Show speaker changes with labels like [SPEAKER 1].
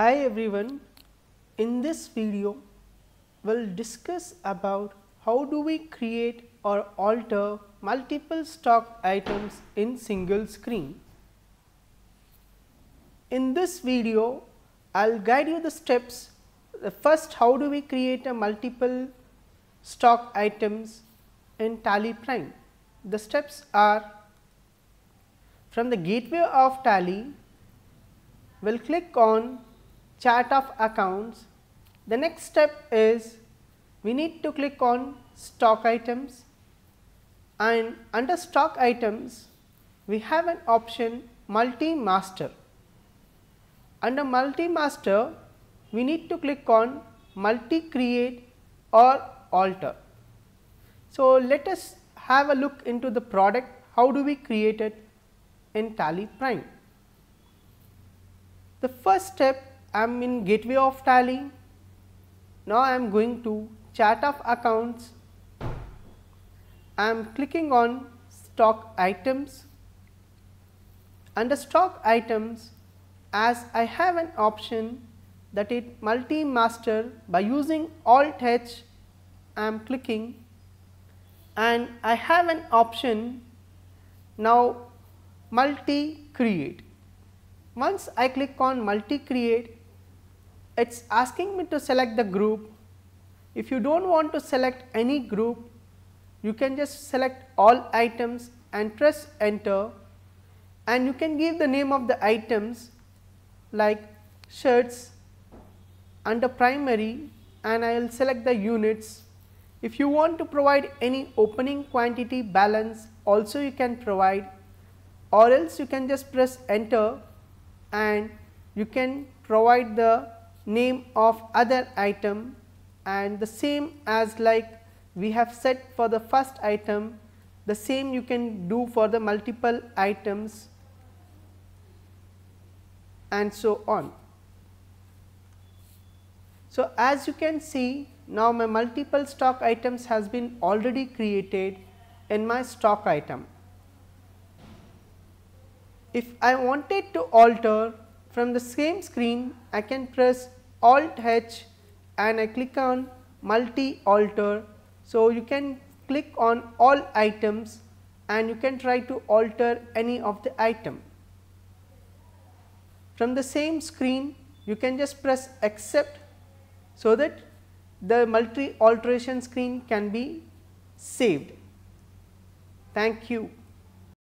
[SPEAKER 1] Hi everyone, in this video we will discuss about how do we create or alter multiple stock items in single screen. In this video I will guide you the steps the first how do we create a multiple stock items in Tally Prime. The steps are from the gateway of Tally we will click on chart of accounts. The next step is we need to click on stock items and under stock items we have an option multi master. Under multi master we need to click on multi create or alter. So, let us have a look into the product how do we create it in Tally Prime. The first step I am in gateway of tally. Now I am going to chart of accounts. I am clicking on stock items. Under stock items as I have an option that it multi master by using alt H I am clicking and I have an option now multi create. Once I click on multi create it is asking me to select the group. If you do not want to select any group, you can just select all items and press enter and you can give the name of the items like shirts under primary and I will select the units. If you want to provide any opening quantity balance also you can provide or else you can just press enter and you can provide the name of other item and the same as like we have set for the first item the same you can do for the multiple items and so on. So, as you can see now my multiple stock items has been already created in my stock item. If I wanted to alter from the same screen I can press alt H and I click on multi alter. So, you can click on all items and you can try to alter any of the item. From the same screen you can just press accept so that the multi alteration screen can be saved. Thank you.